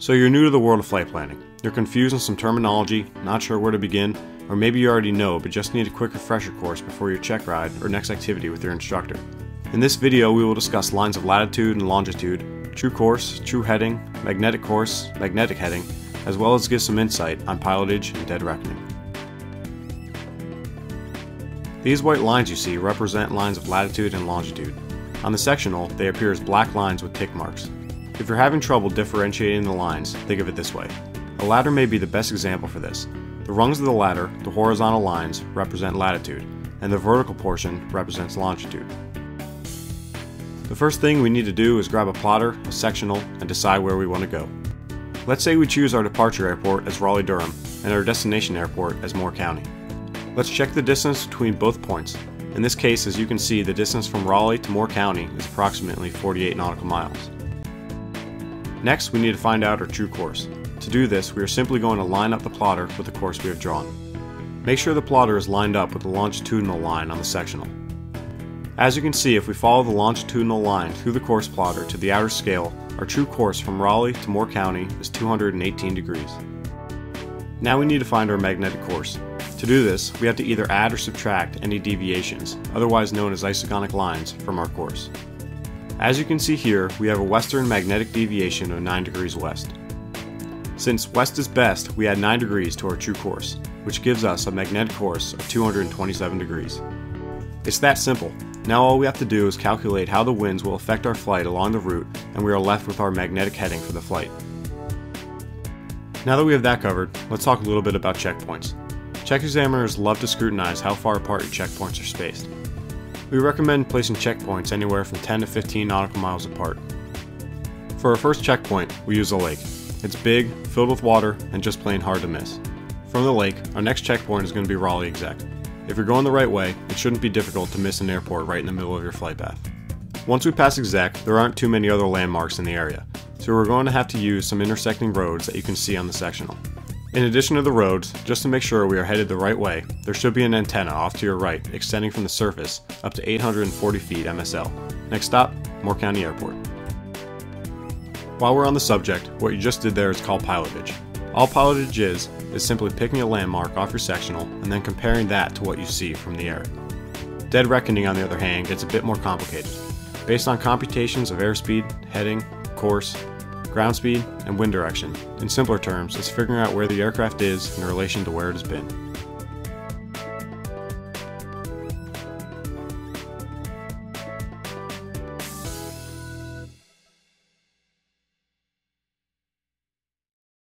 So you're new to the world of flight planning. You're confused on some terminology, not sure where to begin, or maybe you already know but just need a quick refresher course before your check ride or next activity with your instructor. In this video we will discuss lines of latitude and longitude, true course, true heading, magnetic course, magnetic heading, as well as give some insight on pilotage and dead reckoning. These white lines you see represent lines of latitude and longitude. On the sectional, they appear as black lines with tick marks. If you're having trouble differentiating the lines, think of it this way. A ladder may be the best example for this. The rungs of the ladder, the horizontal lines, represent latitude, and the vertical portion represents longitude. The first thing we need to do is grab a plotter, a sectional, and decide where we want to go. Let's say we choose our departure airport as Raleigh-Durham and our destination airport as Moore County. Let's check the distance between both points. In this case, as you can see, the distance from Raleigh to Moore County is approximately 48 nautical miles. Next, we need to find out our true course. To do this, we are simply going to line up the plotter with the course we have drawn. Make sure the plotter is lined up with the longitudinal line on the sectional. As you can see, if we follow the longitudinal line through the course plotter to the outer scale, our true course from Raleigh to Moore County is 218 degrees. Now we need to find our magnetic course. To do this, we have to either add or subtract any deviations, otherwise known as isogonic lines, from our course. As you can see here, we have a western magnetic deviation of 9 degrees west. Since west is best, we add 9 degrees to our true course, which gives us a magnetic course of 227 degrees. It's that simple. Now all we have to do is calculate how the winds will affect our flight along the route and we are left with our magnetic heading for the flight. Now that we have that covered, let's talk a little bit about checkpoints. Check examiners love to scrutinize how far apart your checkpoints are spaced. We recommend placing checkpoints anywhere from 10 to 15 nautical miles apart. For our first checkpoint, we use a lake. It's big, filled with water, and just plain hard to miss. From the lake, our next checkpoint is going to be Raleigh Exec. If you're going the right way, it shouldn't be difficult to miss an airport right in the middle of your flight path. Once we pass Exec, there aren't too many other landmarks in the area, so we're going to have to use some intersecting roads that you can see on the sectional. In addition to the roads, just to make sure we are headed the right way, there should be an antenna off to your right extending from the surface up to 840 feet MSL. Next stop, Moore County Airport. While we're on the subject, what you just did there is called pilotage. All pilotage is, is simply picking a landmark off your sectional and then comparing that to what you see from the air. Dead reckoning, on the other hand, gets a bit more complicated. Based on computations of airspeed, heading, course, ground speed, and wind direction. In simpler terms, it's figuring out where the aircraft is in relation to where it has been.